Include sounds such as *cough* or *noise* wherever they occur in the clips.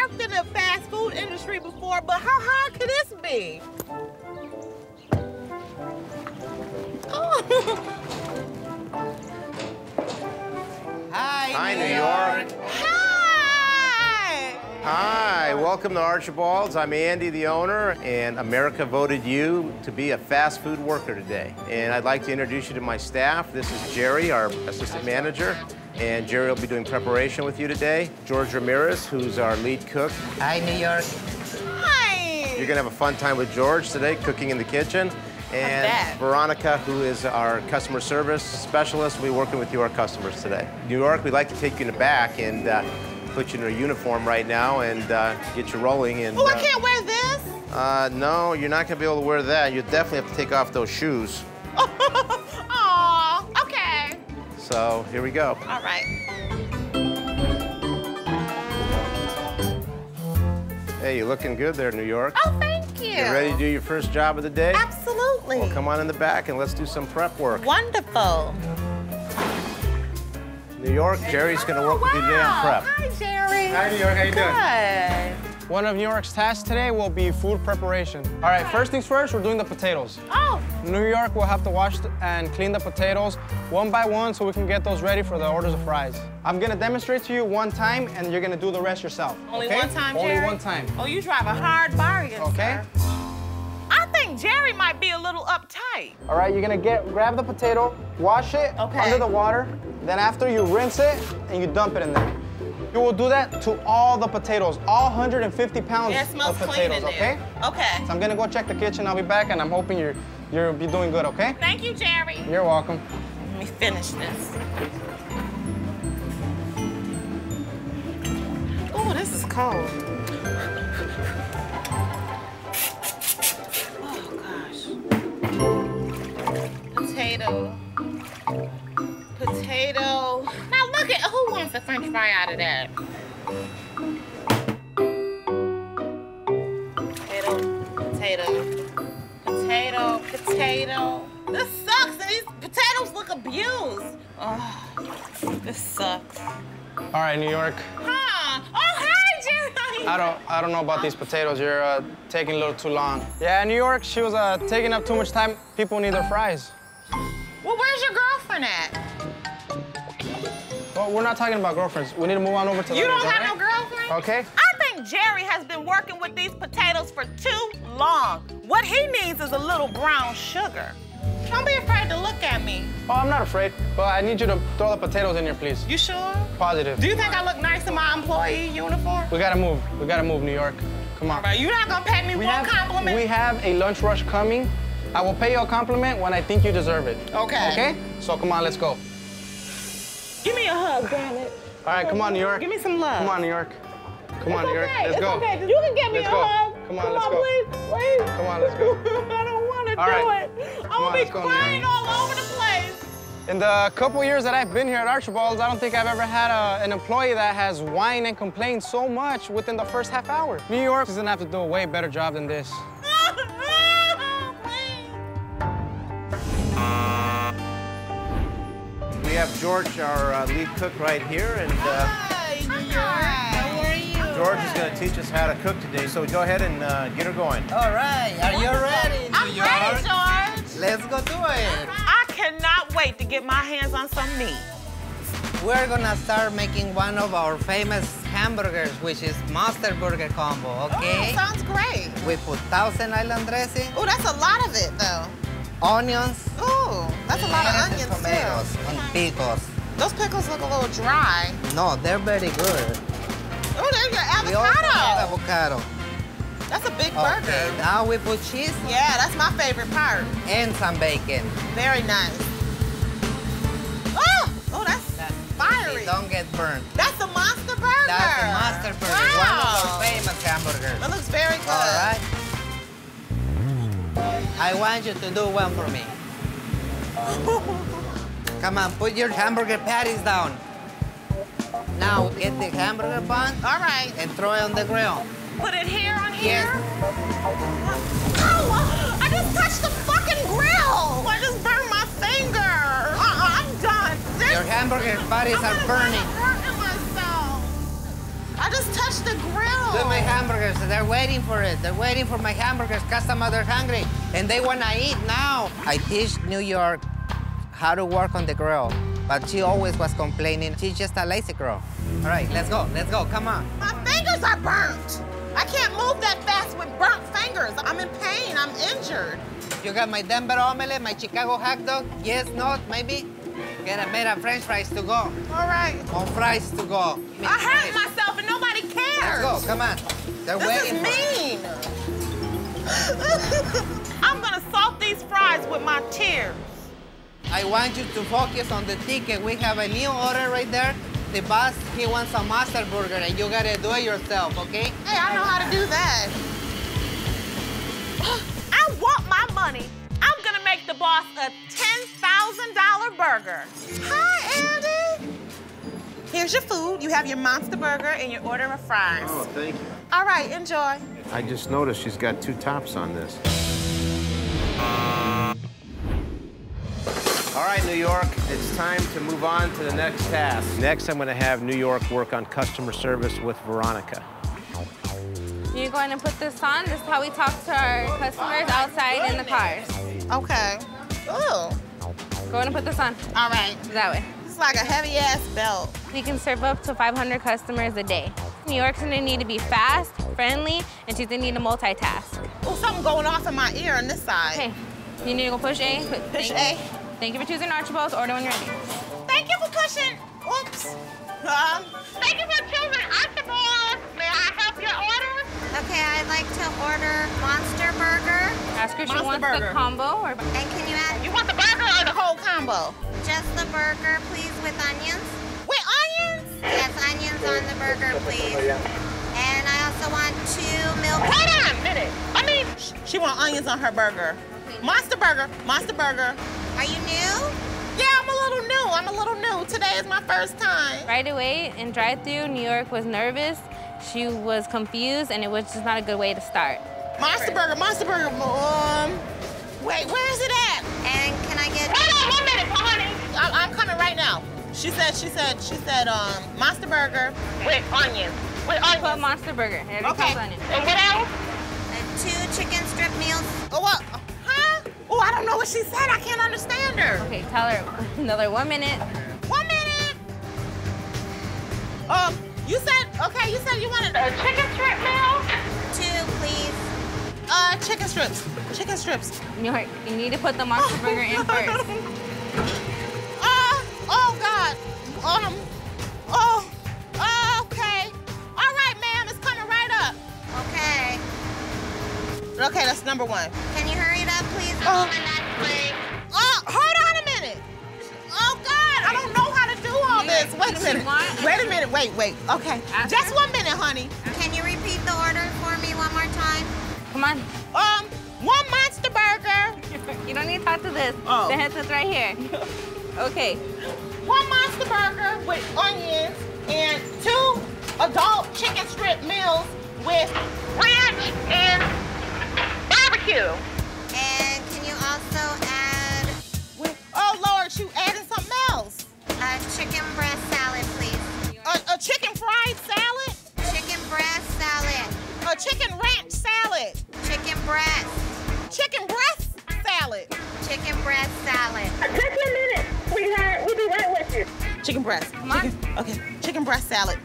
Archibalds. I've never worked in the fast food industry before, but how hard could this be? Oh. *laughs* Hi, Hi, New York. Hi! Hi, welcome to Archibald's. I'm Andy, the owner, and America voted you to be a fast food worker today. And I'd like to introduce you to my staff. This is Jerry, our assistant manager, and Jerry will be doing preparation with you today. George Ramirez, who's our lead cook. Hi, New York. Hi! You're gonna have a fun time with George today, cooking in the kitchen. And. Veronica, who is our customer service specialist, will be working with you, our customers today. New York, we'd like to take you in the back and uh, put you in a uniform right now and uh, get you rolling. And Oh, I uh, can't wear this? Uh, no, you're not gonna be able to wear that. You definitely have to take off those shoes. So here we go. All right. Hey, you're looking good there, New York. Oh, thank you. You ready to do your first job of the day? Absolutely. Well, come on in the back and let's do some prep work. Wonderful. New York, Jerry's gonna work with you today on oh, prep. Hi, Jerry. Hi, New York. How you doing? One of New York's tasks today will be food preparation. All right, first things first, we're doing the potatoes. Oh, New York will have to wash and clean the potatoes one by one so we can get those ready for the orders of fries. I'm gonna demonstrate to you one time and you're gonna do the rest yourself. only okay? one time, Jerry? Only one time. Oh, you drive a hard bargain, Okay? sir. I think Jerry might be a little uptight. All right, you're gonna get grab the potato, wash it Okay. under the water. Then after you rinse it and you dump it in there. You will do that to all the potatoes, all 150 pounds Yeah, it smells of clean potatoes, okay? Okay. So I'm gonna go check the kitchen. I'll be back, and I'm hoping you're you'll be doing good. Okay? Thank you, Jerry. You're welcome. Let me finish this. Oh, this is cold. Oh, gosh. Potato. Potato. Now look at, who wants a french fry out of that? Potato, potato, potato, potato. This sucks. These potatoes look abused. Oh, this sucks. All right, New York. Huh? Oh, hi, Jerry. I don't I don't know about these potatoes. You're uh, taking a little too long. Yeah, New York. She was uh, taking up too much time. People need their fries. Well, where's your girlfriend at? We're not talking about girlfriends. We need to move on over to the You don't have no okay? girlfriend? Okay. I think Jerry has been working with these potatoes for too long. What he needs is a little brown sugar. Don't be afraid to look at me. Oh, I'm not afraid, but I need you to throw the potatoes in here, please. You sure? Positive. Do you think I look nice in my employee uniform? We gotta move. We gotta move, New York. Come on. You're not gonna pay me We one have, compliment? we have a lunch rush coming. I will pay you a compliment when I think you deserve it. Okay. Okay? So come on, let's go. Give me a hug, damn it. All right, come on, New York. Give me some love. Come on, New York. Come on, It's New York. okay. Let's it's go. okay. You can give me Let's a go. hug. Come on, let's go. please, please. Come on, let's go. *laughs* I don't want to do right. it. I'm gonna be crying all over the place. In the couple years that I've been here at Archibald's, I don't think I've ever had a, an employee that has whined and complained so much within the first half hour. New York is gonna have to do a way better job than this. George, our uh, lead cook, right here, and uh, Hi, New York. How are you? George is gonna teach us how to cook today. So go ahead and uh, get her going. All right. Are you ready, New I'm York? ready, George. Let's go do it. I cannot wait to get my hands on some meat. We're gonna start making one of our famous hamburgers, which is Monster Burger Combo, okay? Oh, sounds great. we put Thousand Island dressing, Oh, that's a lot of it, though. Onions, Oh, that's a lot of onions, tomatoes, too. and pickles. Those pickles look a little dry. No, they're very good. Oh, there's your avocado. We also have avocado. avocado. That's a big Okay, burger. now we put cheese Yeah, that's my favorite part. and some bacon. Very nice. Oh, oh, that's that's fiery. Don't get burned. That's a monster burger. That's a Monster Burger, wow. one of our famous hamburgers. That looks very good. All right. I want you to do one for me. *laughs* Come on, put your hamburger patties down. Now get the hamburger bun All right. and throw it on the grill. Put it here on here? Yes. Oh, I just touched the fucking grill. I just burned my finger. Uh-uh, I'm done. This Your hamburger patties are burning. I'm hurting myself. hamburgers. They're waiting for it. They're waiting for my hamburgers. Customers are hungry, and they wanna eat now. I teach New York how to work on the grill, but she always was complaining. She's just a lazy girl. All right, let's go. Let's go. Come on. My fingers are burnt. I can't move that fast with burnt fingers. I'm in pain. I'm injured. You got my Denver omelet, my Chicago hot dog. Yes, not, maybe. Get a made of French fries to go. All right. On fries to go. I hurt myself cares. Let's go. Come on. They're This waiting. is for us. mean. *laughs* I'm gonna salt these fries with my tears. I want you to focus on the ticket. We have a new order right there. The boss, he wants a master burger, and you gotta do it yourself, okay? Hey, I know how to do that. *gasps* I want my money. I'm gonna make the boss a $10,000 burger. Hi, Andy. Here's your food. You have your monster burger and your order of fries. Oh, thank you. All right, enjoy. I just noticed she's got two tops on this. All right, New York, it's time to move on to the next task. Next, I'm going to have New York work on customer service with Veronica. You're going to put this on. This is how we talk to our customers outside in the cars. Okay. Ooh. Going to put this on All right. that way. It's like a heavy ass belt. We can serve up to 500 customers a day. New York's gonna need to be fast, friendly, and she's gonna need to multitask. Oh, something going off in my ear on this side. Okay, you need to go push A. Push thank A. You. Thank you for choosing Archibald's. Order when you're ready. Thank you for pushing. Oops. Um, thank you for choosing Archibald. May I help your order? Okay, I'd like to order Monster Burger. Ask her if she Monster wants burger. the combo or. And can you add You want the burger or the whole combo? Just the burger, please, with onions? With onions? Yes, onions on the burger, please. And I also want two milk. Hold on a minute. I mean, she want onions on her burger. Monster burger, monster burger. Are you new? Yeah, I'm a little new. I'm a little new. Today is my first time. Right away in drive-through, New York was nervous. She was confused, and it was just not a good way to start. Monster burger, monster burger. Um, wait, where is it at? And can I get Hold on one minute, honey. I'm, I'm coming right now. She said, she said, she said, um, monster burger with onions. With Put onions. Monster Burger. It already Okay. comes on. And what else? uh, two chicken strip meals? Oh, what? Huh? Oh, I don't know what she said. I can't understand her. Okay, tell her *laughs* another one minute. One minute. Um, you said, okay, you said you wanted a chicken strip meal? Two, please. Uh, chicken strips. Chicken strips. New York, you need to put the Monster Burger in first. *laughs* Um, oh, oh, okay. All right, ma'am, it's coming right up. Okay. Okay, that's number one. Can you hurry it up, please? Oh. And that's please. Oh, hold on a minute. Oh, God, I don't know how to do all Yeah, this. Wait a minute. Wait a minute. Wait, wait. Okay. Ask Just one minute, honey. Can you repeat the order for me one more time? Come on. Um, one monster burger, *laughs* You don't need to talk to this. Oh. The headset's right here. *laughs* Okay. One monster burger with onions, and two adult chicken strip meals with ranch and barbecue. And can you also add With, oh, Lord, you adding something else. a chicken breast salad, please? A, a chicken fried salad, Chicken breast salad. a chicken ranch salad, Chicken breast. chicken breast salad. Chicken breast salad. Chicken breast. Come on. Chicken- okay, chicken breast salad.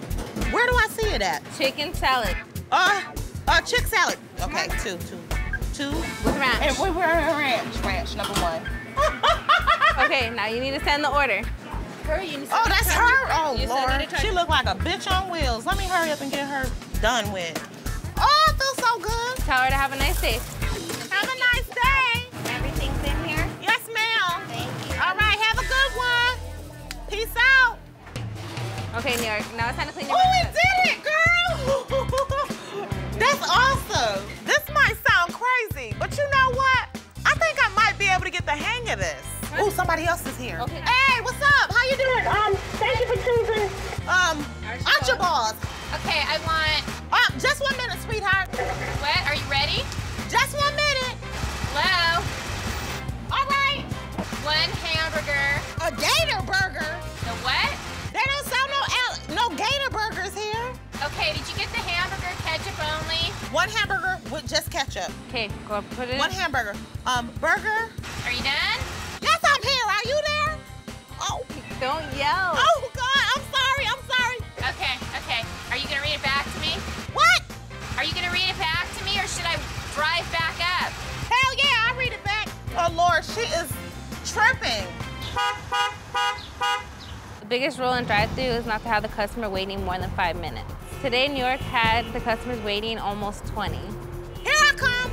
Where do I see it at? Chicken salad Uh, uh, chick salad. Okay, two, two, two. with ranch. And we were ranch, ranch number one. *laughs* Okay, now you need to send the order. Hurry, you need to Oh, that's it to her. Oh, You Lord. She look like a bitch on wheels. Let me hurry up and get her done with. Oh, it feels so good. Tell her to have a nice day. Peace out. Okay, New York. Now it's time to clean your Oh, we up. did it, girl! *laughs* That's awesome. This might sound crazy, but you know what? I think I might be able to get the hang of this. Oh, somebody else is here. Okay. Hey, what's up? How you doing? Um, thank you for choosing um Archibald. Archibald. Okay, I want. Um, just One hamburger with just ketchup. Okay, go up put it in. One in. hamburger. Um, burger. Are you done? Yes, I'm here. Are you there? Oh. Don't yell. Oh God, I'm sorry. I'm sorry. Okay, okay. Are you gonna read it back to me? What? Are you gonna read it back to me or should I drive back up? Hell yeah, I'll read it back. Oh Lord, she is tripping. The biggest rule in drive-through is not to have the customer waiting more than five minutes. Today, New York had the customers waiting almost 20. Here I come.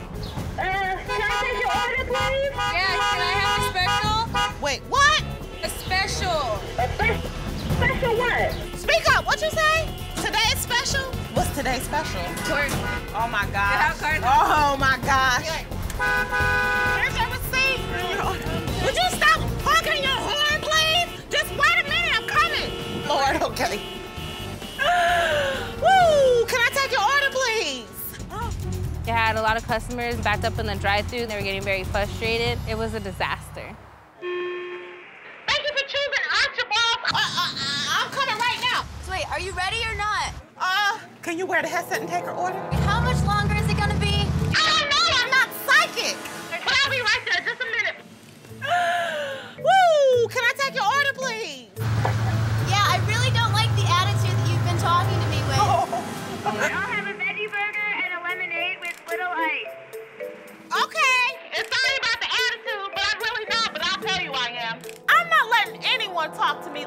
Uh, can I take your order, please? Yeah, can I have a special? Wait, what? A special. Special what? Speak up. What you say? Today's special? What's today's special? Oh my gosh. Oh my gosh. Customers backed up in the drive-through. They were getting very frustrated. It was a disaster.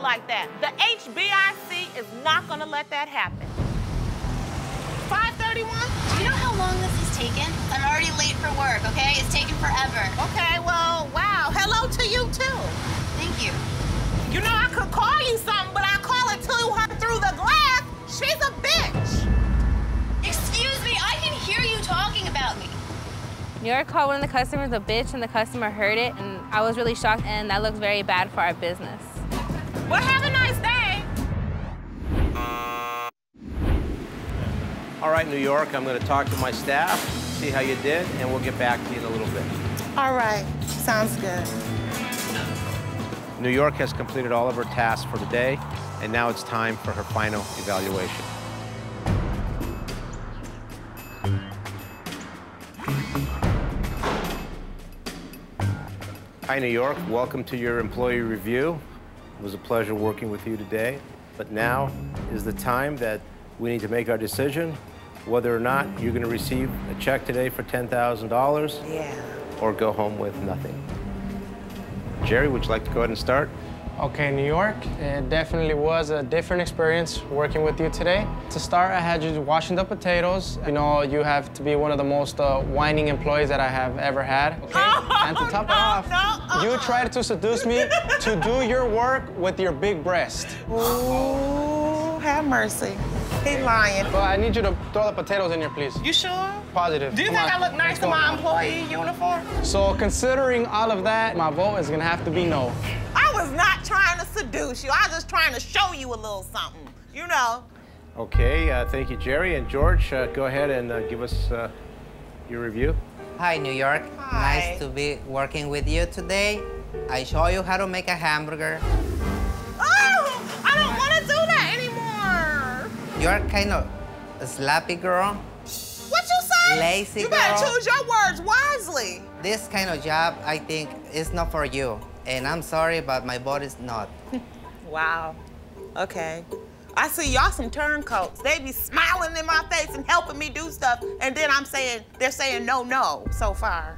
Like that. The HBIC is not gonna let that happen. 531? Do you know how long this has taken? I'm already late for work, okay? It's taken forever. Okay, well, wow. Hello to you too. Thank you. You know I could call you something, but I call it to her through the glass. She's a bitch. Excuse me, I can hear you talking about me. New York called one of the customers a bitch, and the customer heard it, and I was really shocked, and that looks very bad for our business. Well, have a nice day. All right, New York, I'm going to talk to my staff, see how you did, and we'll get back to you in a little bit. All right. Sounds good. New York has completed all of her tasks for the day, and now it's time for her final evaluation. Hi, New York. Welcome to your employee review. It was a pleasure working with you today. But now is the time that we need to make our decision whether or not you're going to receive a check today for $10,000 Yeah. or go home with nothing. Jerry, would you like to go ahead and start? Okay, New York, it definitely was a different experience working with you today. To start, I had you washing the potatoes. You know, you have to be one of the most uh, whining employees that I have ever had. Okay? *laughs* and to top no, it off, no, you tried to seduce me to do your work with your big breast. Ooh, have mercy. He lying. So I need you to throw the potatoes in here, please. You sure? Positive. Do you Come think on, I look nice in my employee uniform? So considering all of that, my vote is gonna have to be no. I was not trying to seduce you. I was just trying to show you a little something. You know. Okay, uh, thank you, Jerry. And George, uh, go ahead and uh, give us uh, your review. Hi, New York. Hi. Nice to be working with you today. I show you how to make a hamburger. Oh, I don't want to do that anymore. You're kind of a slappy girl. What you? Lazy You better girl. choose your words wisely. This kind of job, I think, is not for you. And I'm sorry, but my body's not. *laughs* Wow. Okay. I see y'all some turncoats. They be smiling in my face and helping me do stuff, and then I'm saying they're saying no, no so far.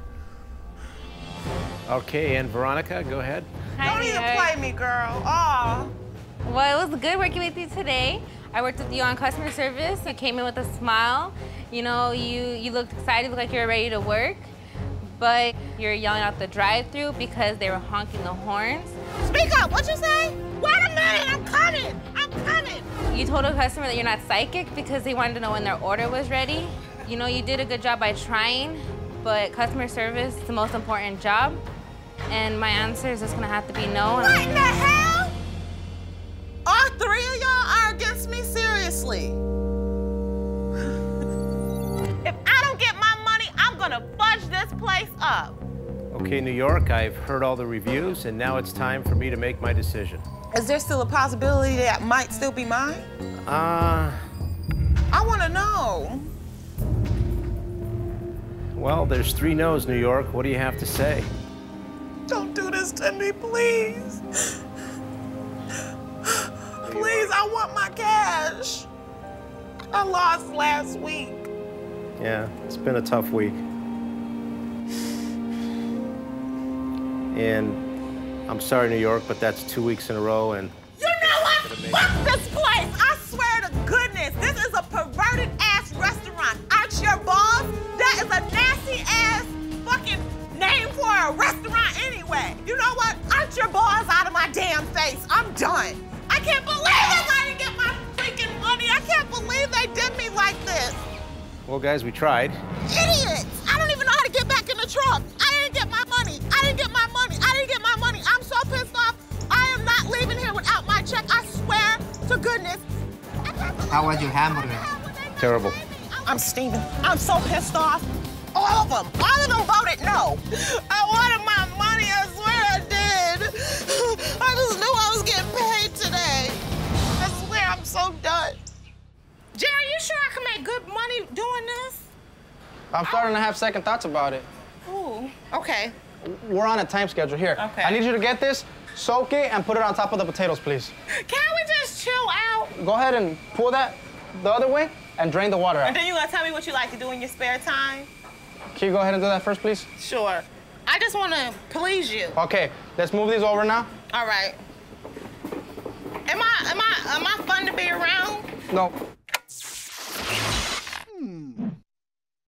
Okay, and Veronica, go ahead. Hi, Don't even play me, girl. Aw. Well, it was good working with you today. I worked with you on customer service. You came in with a smile. You know, you, you looked excited, looked like you were ready to work. But you're yelling out the drive-through because they were honking the horns. Speak up. What you say? Wait a minute. I'm coming. I'm coming. You told a customer that you're not psychic because they wanted to know when their order was ready. You know, you did a good job by trying, but customer service is the most important job. And my answer is just gonna have to be no. What in the hell? All three of y'all are against me? Seriously? Place up. Okay, New York, I've heard all the reviews, and now it's time for me to make my decision. Is there still a possibility that might still be mine? Uh, I wanna know. Well, there's three no's, New York. What do you have to say? Don't do this to me, please. Please, I want my cash. I lost last week. Yeah, it's been a tough week. And I'm sorry, New York, but that's two weeks in a row, and You know what? Fuck this place! I swear to goodness, this is a perverted ass restaurant. Out your balls? That is a nasty ass fucking name for a restaurant anyway. You know what? Out your balls out of my damn face. I'm done. I can't believe. I didn't get my freaking money. I can't believe they did me like this. well, guys, we tried. Idiots! I don't even know how to get back in the truck. Goodness. I can't believe How was your hamburger? Terrible. I'm steaming. I'm so pissed off. All of them. All of them voted no. I wanted my money. I swear I did. I just knew I was getting paid today. I swear I'm so done. Jerry, you sure I can make good money doing this? I'm starting to have second thoughts about it. Ooh, okay. We're on a time schedule here. Okay. I need you to get this, soak it, and put it on top of the potatoes, please. Can we just chill out? Go ahead and pull that the other way and drain the water out. And then you gonna tell me what you like to do in your spare time? Can you go ahead and do that first, please? Sure. I just wanna please you. Okay, let's move these over now. All right. Am I am I am I fun to be around? No,